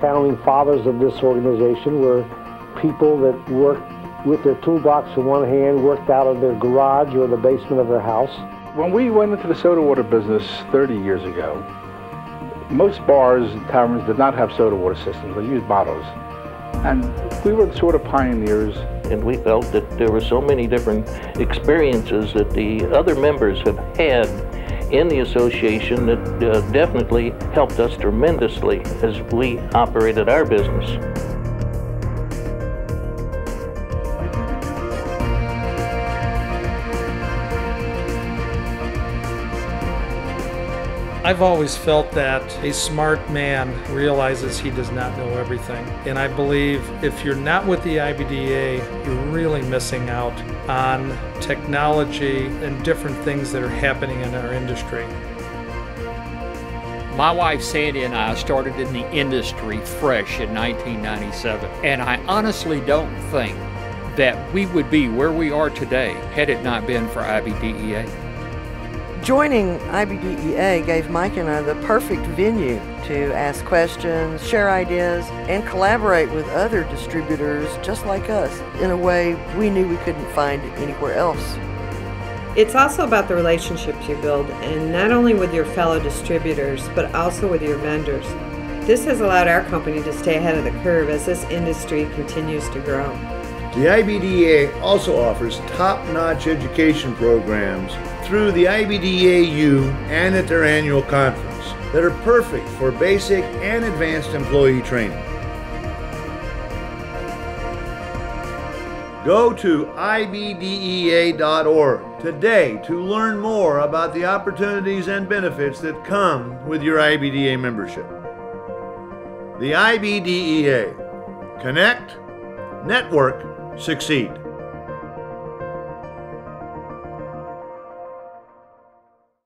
founding fathers of this organization were people that worked with their toolbox in one hand, worked out of their garage or the basement of their house. When we went into the soda water business 30 years ago, most bars and taverns did not have soda water systems. They used bottles. And we were sort of pioneers. And we felt that there were so many different experiences that the other members have had in the association that uh, definitely helped us tremendously as we operated our business. I've always felt that a smart man realizes he does not know everything. And I believe if you're not with the IBDEA, you're really missing out on technology and different things that are happening in our industry. My wife Sandy and I started in the industry fresh in 1997, and I honestly don't think that we would be where we are today had it not been for IBDEA. Joining IBDEA gave Mike and I the perfect venue to ask questions, share ideas, and collaborate with other distributors just like us in a way we knew we couldn't find anywhere else. It's also about the relationships you build, and not only with your fellow distributors, but also with your vendors. This has allowed our company to stay ahead of the curve as this industry continues to grow. The IBDEA also offers top-notch education programs through the IBDAU and at their annual conference that are perfect for basic and advanced employee training. Go to IBDEA.org today to learn more about the opportunities and benefits that come with your IBDEA membership. The IBDEA Connect, Network, Succeed.